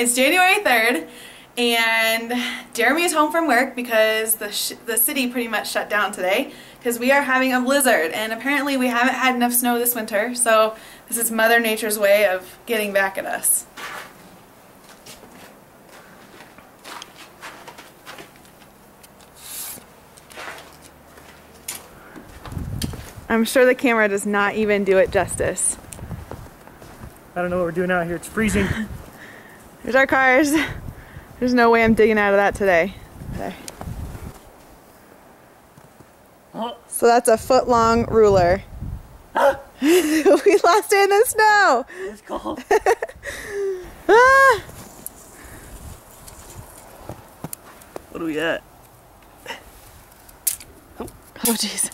It's January 3rd and Jeremy is home from work because the, the city pretty much shut down today because we are having a blizzard and apparently we haven't had enough snow this winter so this is Mother Nature's way of getting back at us. I'm sure the camera does not even do it justice. I don't know what we're doing out here. It's freezing. Here's our cars. There's no way I'm digging out of that today. Okay. Oh. So that's a foot long ruler. we lost it in the snow. It's cold. ah. What do we got? Oh, jeez.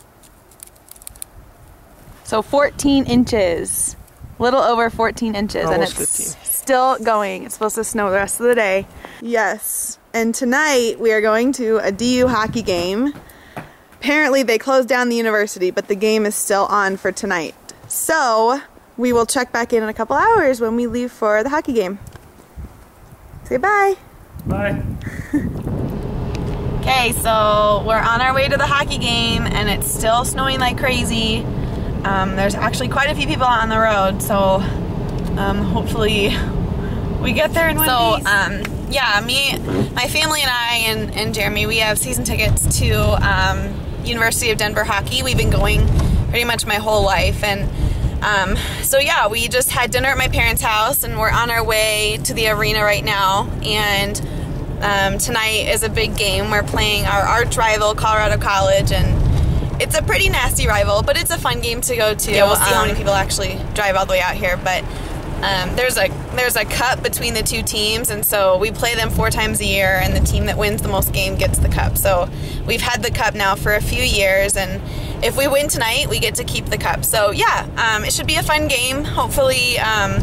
So 14 inches. Little over 14 inches. Almost and it's 15. Still going. It's supposed to snow the rest of the day. Yes. And tonight we are going to a DU hockey game. Apparently they closed down the university, but the game is still on for tonight. So we will check back in in a couple hours when we leave for the hockey game. Say bye. Bye. Okay, so we're on our way to the hockey game and it's still snowing like crazy. Um, there's actually quite a few people on the road, so um, hopefully we get there in one so, piece. Um, yeah, me, my family and I and, and Jeremy, we have season tickets to um, University of Denver hockey. We've been going pretty much my whole life, and um, so yeah, we just had dinner at my parents' house, and we're on our way to the arena right now. And um, tonight is a big game. We're playing our arch rival, Colorado College, and it's a pretty nasty rival, but it's a fun game to go to. Yeah, we'll see um, how many people actually drive all the way out here. But um, there's a there's a cup between the two teams, and so we play them four times a year, and the team that wins the most game gets the cup. So we've had the cup now for a few years, and if we win tonight, we get to keep the cup. So yeah, um, it should be a fun game. Hopefully, um,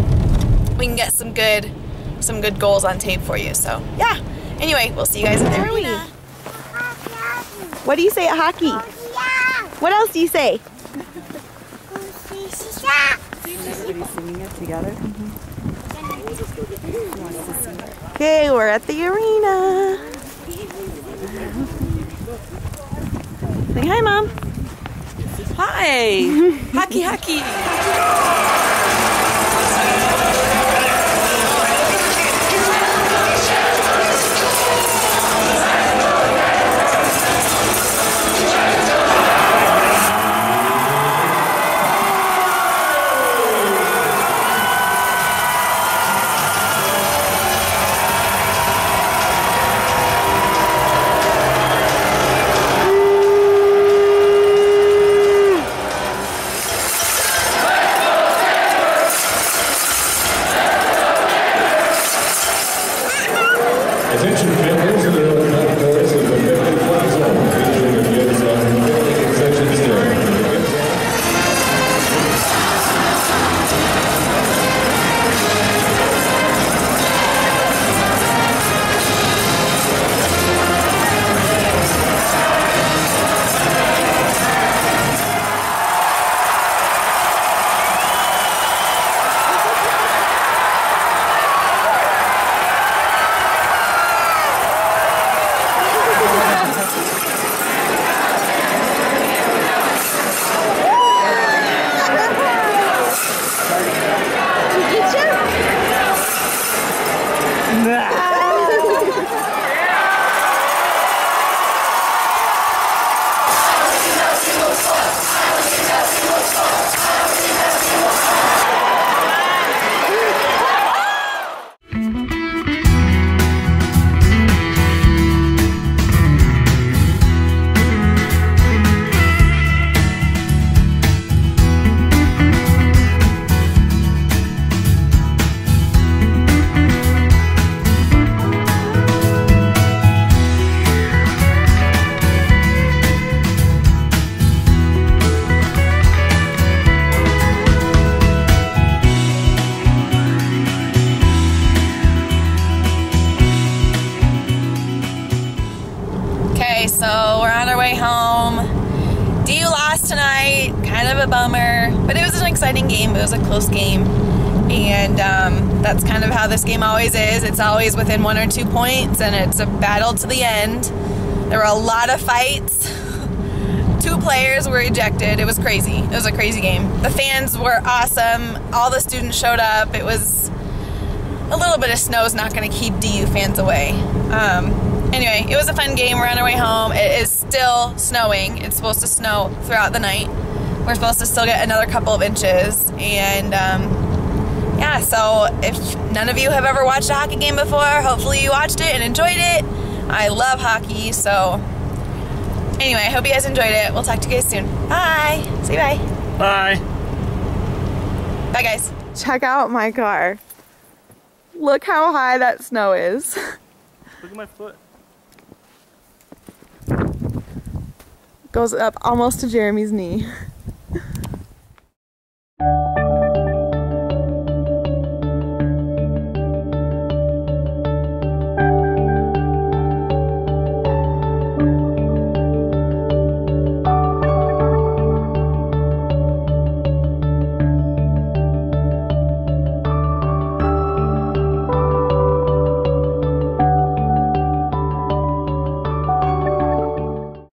we can get some good some good goals on tape for you. So yeah. Anyway, we'll see you guys at the arena. What do you say at hockey? What else do you say? Singing it together? Mm -hmm. Okay, we're at the arena. Say hi, Mom. Hi. hockey, hockey. DU lost tonight, kind of a bummer, but it was an exciting game. It was a close game. And um, that's kind of how this game always is. It's always within one or two points, and it's a battle to the end. There were a lot of fights. Two players were ejected. It was crazy. It was a crazy game. The fans were awesome. All the students showed up. It was a little bit of snow is not going to keep DU fans away. Um, anyway, it was a fun game. We're on our way home. It is still snowing. It's supposed to snow throughout the night. We're supposed to still get another couple of inches. And um, yeah, so if none of you have ever watched a hockey game before, hopefully you watched it and enjoyed it. I love hockey, so anyway, I hope you guys enjoyed it. We'll talk to you guys soon. Bye. Say bye. Bye. Bye, guys. Check out my car. Look how high that snow is. Look at my foot. Goes up almost to Jeremy's knee.